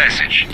message.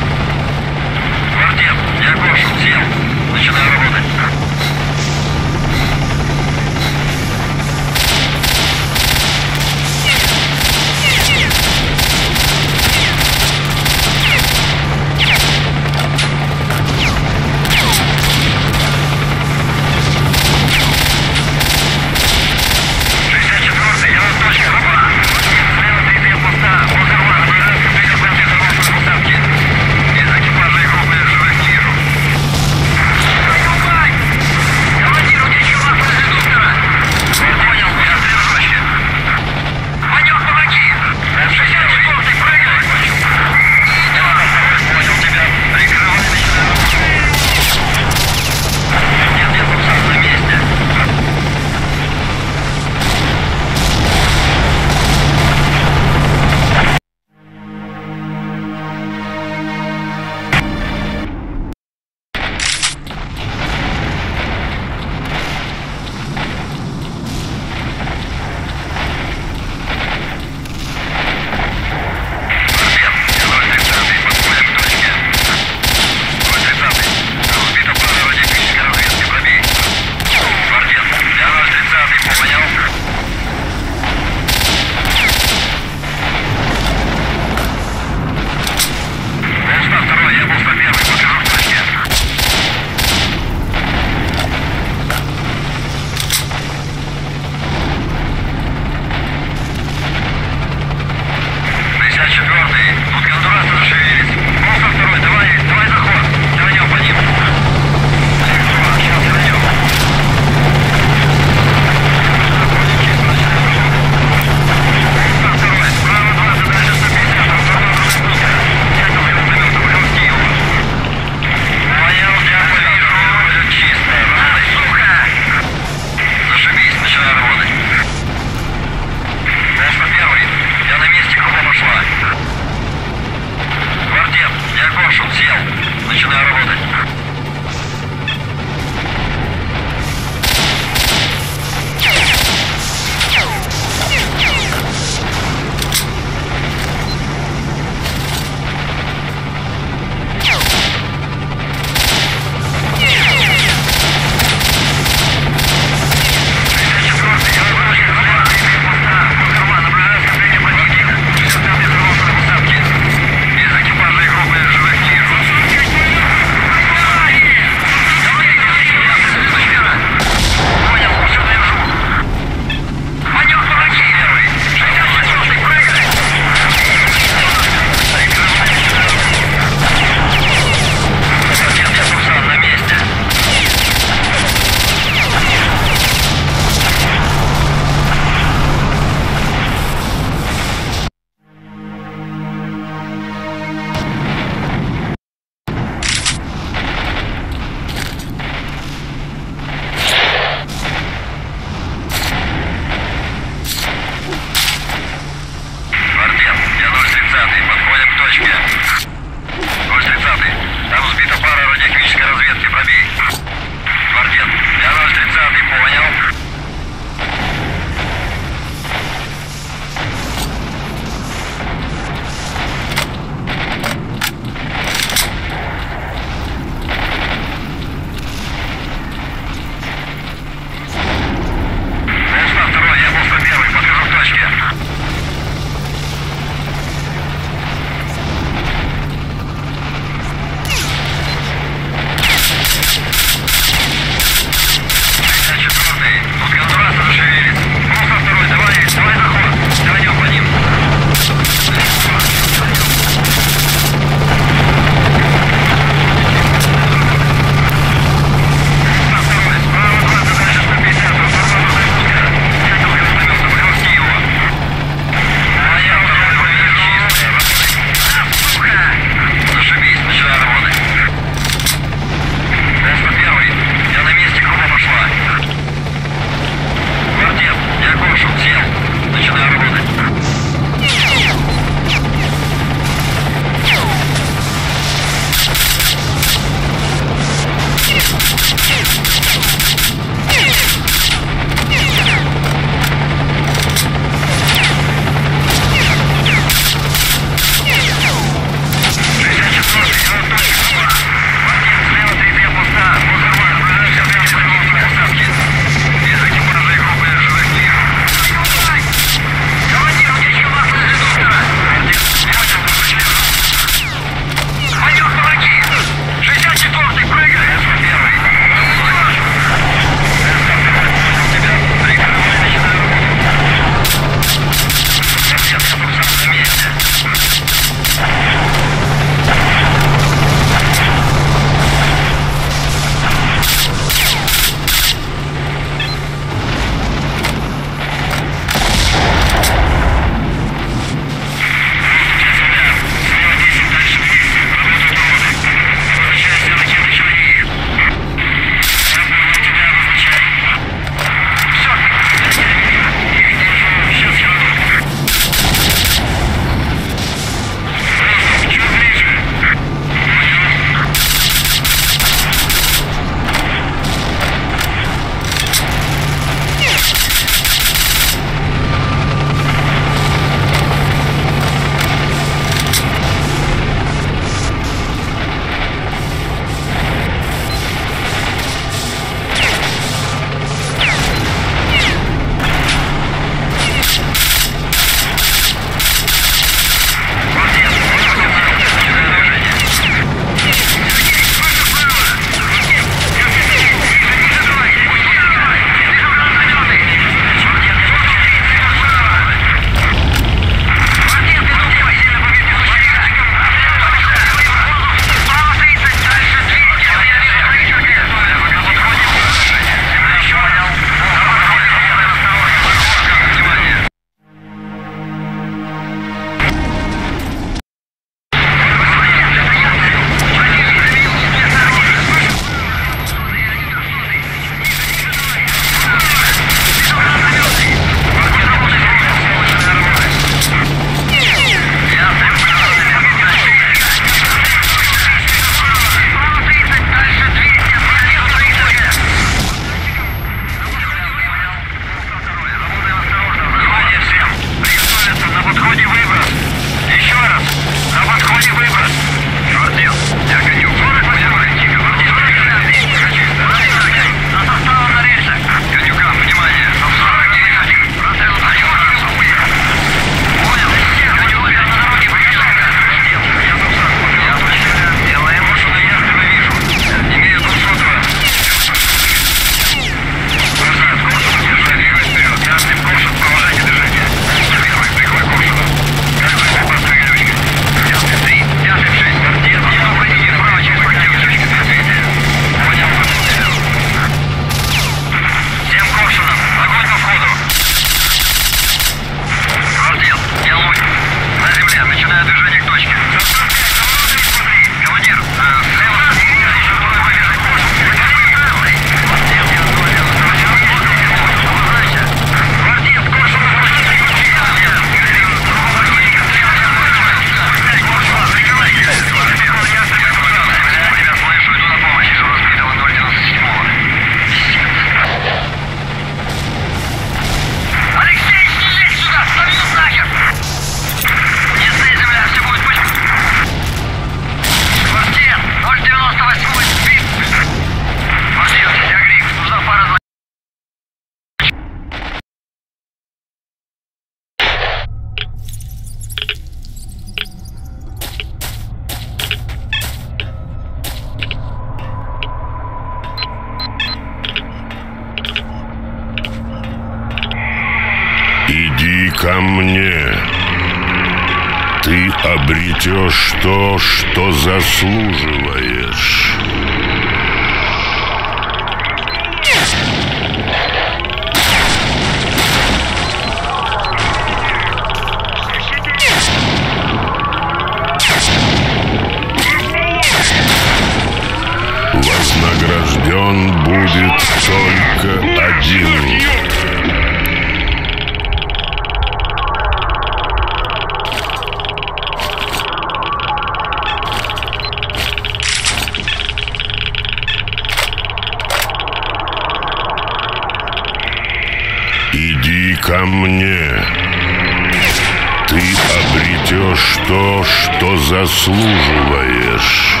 Обретешь то, что заслуживаешь.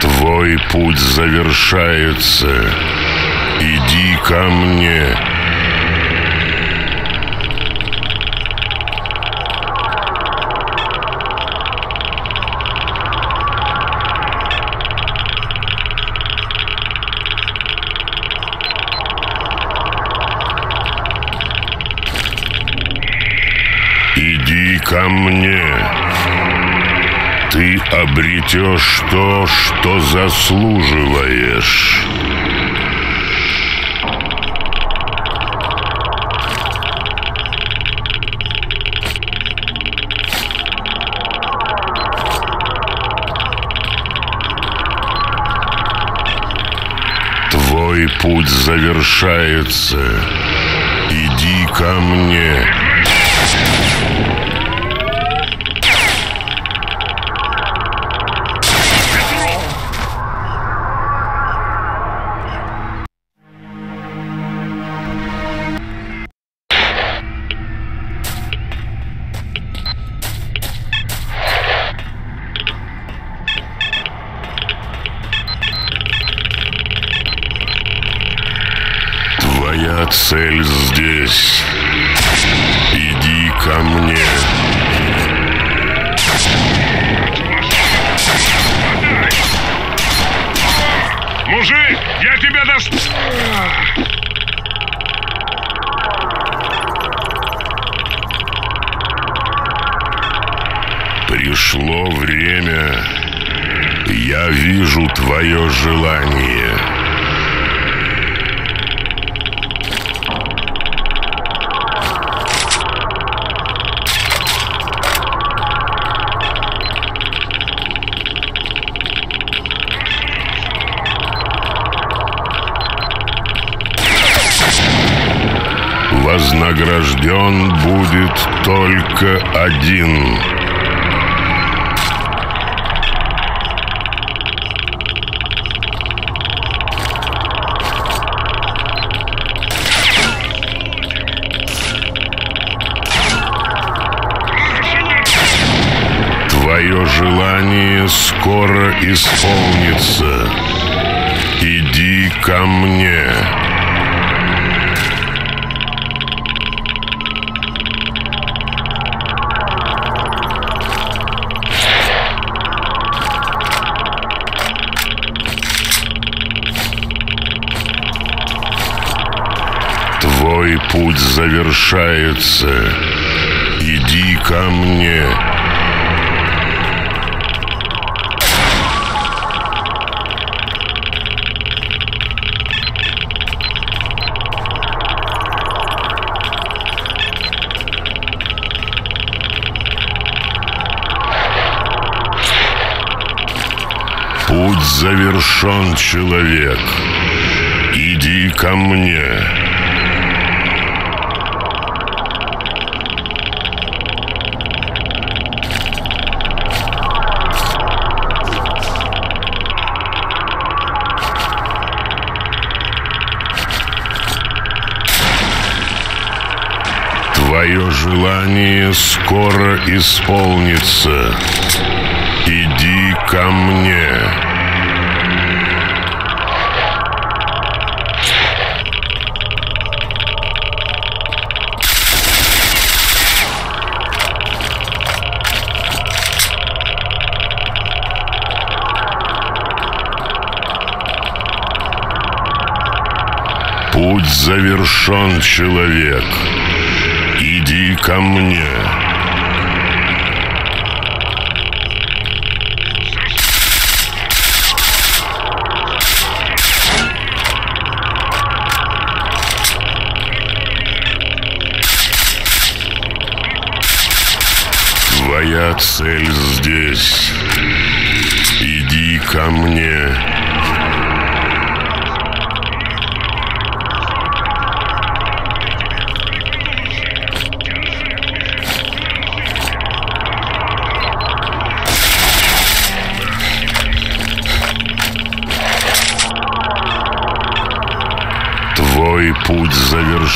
Твой путь завершается. Иди ко мне. Иди ко мне. Ты обретешь то, что заслуживаешь. Твой путь завершается. Иди ко мне. Только один. Твое желание скоро исполнится. Иди ко мне. Завершается. Иди ко мне. Путь завершен, человек. Иди ко мне. желание скоро исполнится. Иди ко мне. Путь завершен. Человек ко мне.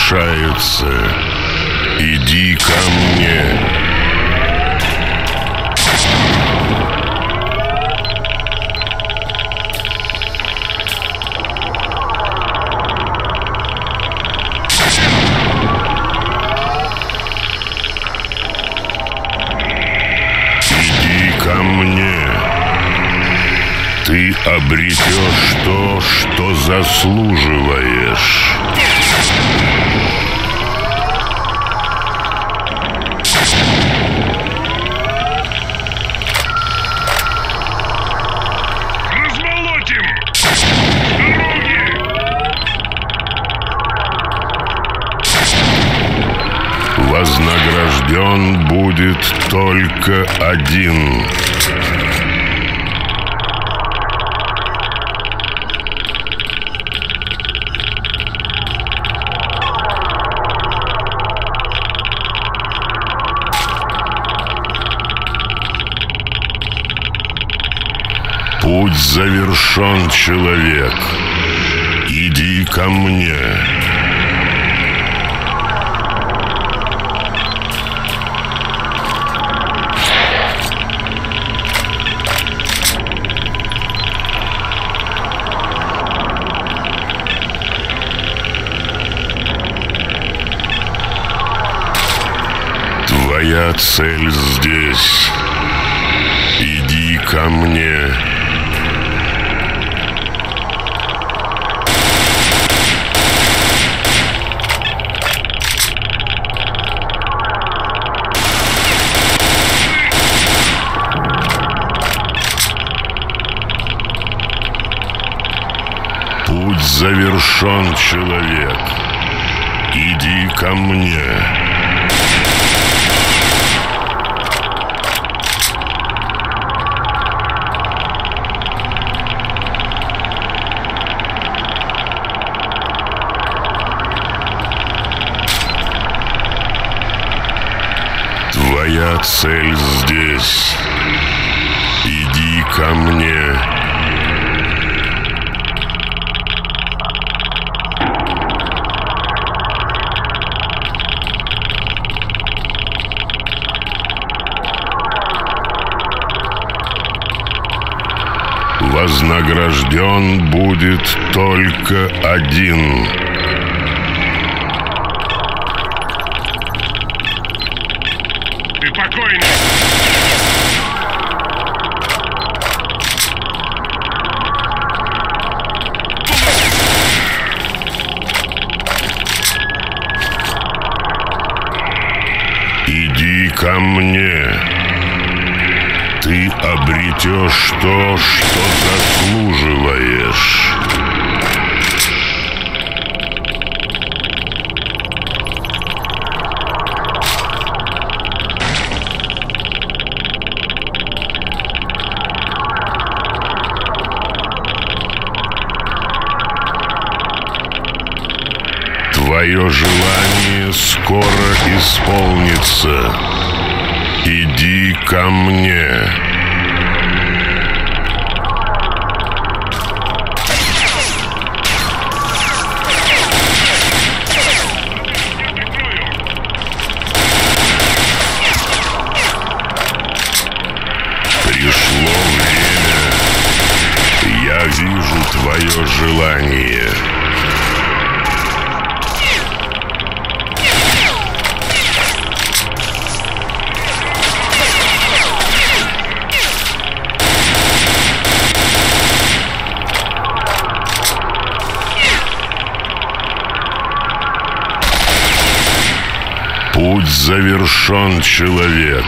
Завершается. Иди ко мне. Иди ко мне. Ты обретешь то, что заслуживаешь. Размолотим! С дороги! Вознагражден будет только один. Путь завершен, человек. Иди ко мне. Твоя цель здесь. Иди ко мне. Путь завершен, человек. Иди ко мне. Твоя цель здесь. Иди ко мне. Вознагражден будет только один. Обретешь то, что заслуживаешь. Твое желание скоро исполнится. Иди ко мне. Завершен, человек.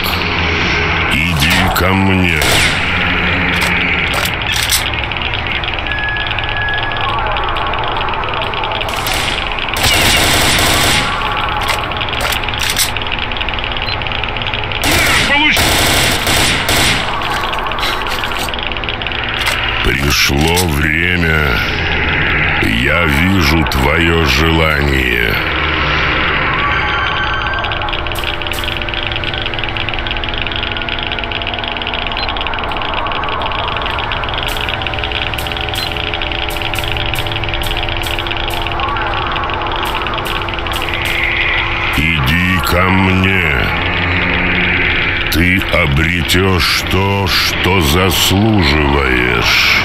Иди ко мне. Пришло время. Я вижу твое желание. Ко мне. Ты обретешь то, что заслуживаешь.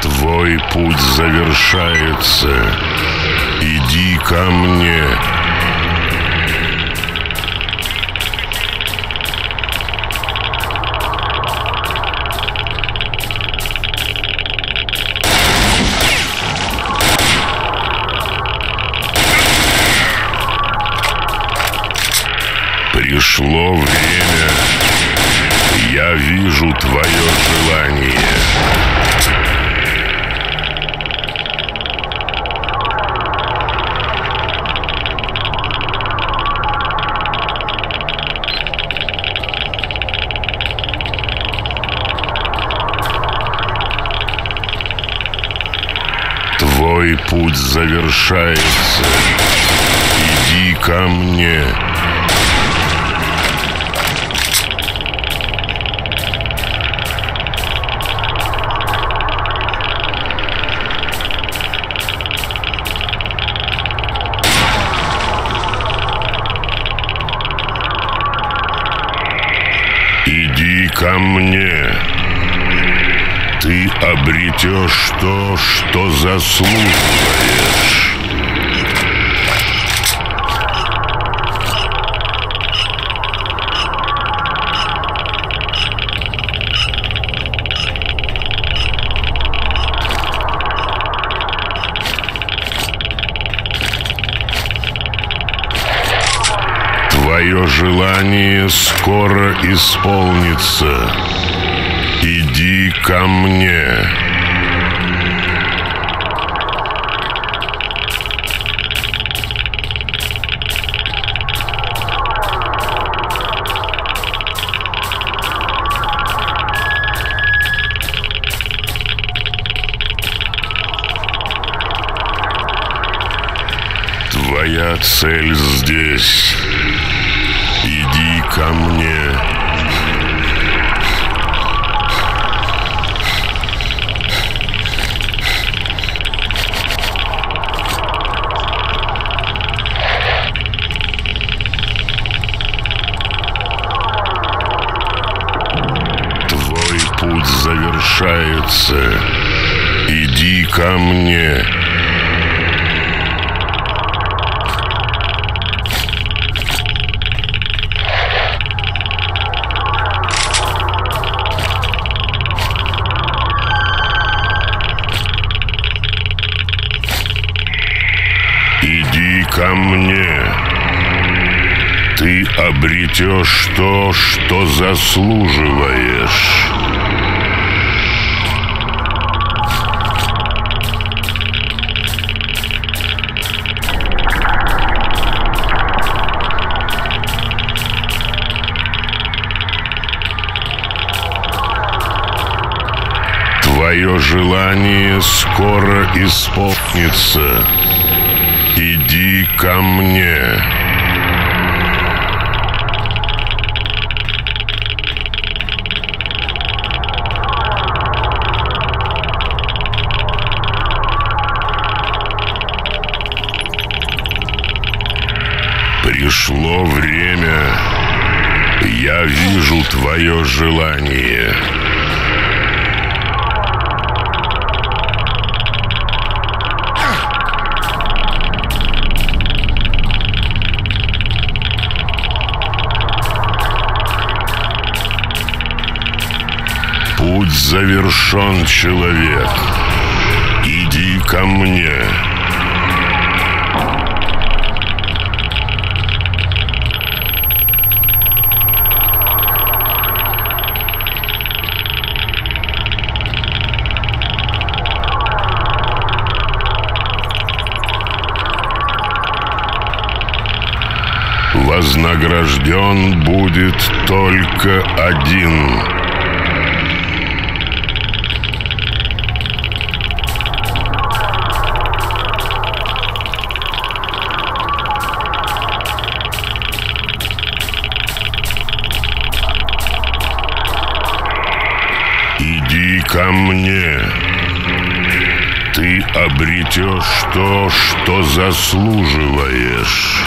Твой путь завершается. Иди завершается. Иди ко мне. Иди ко мне. Ты обретешь то, что заслуживаешь. Твое желание скоро исполнится. Ко мне. Твоя цель здесь. Иди ко мне. То, что заслуживаешь. Твое желание скоро исполнится. Иди ко мне. время. Я вижу твое желание. Путь завершен, человек. Иди ко мне. Вознагражден будет только один. Иди ко мне. Ты обретешь то, что заслуживаешь.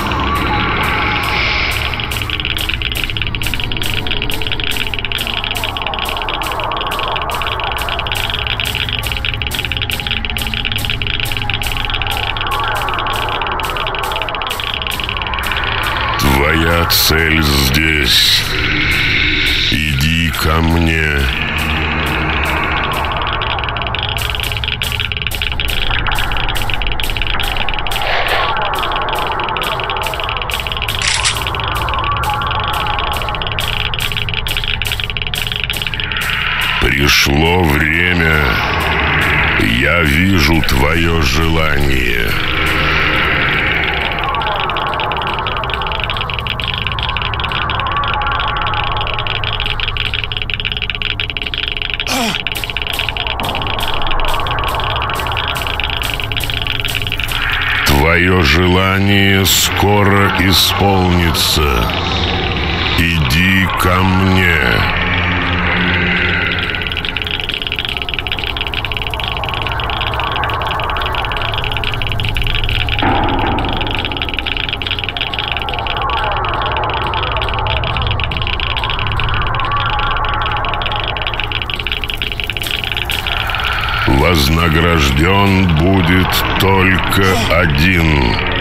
Твое желание. Твое желание скоро исполнится. Иди ко мне. Вознагражден будет только один.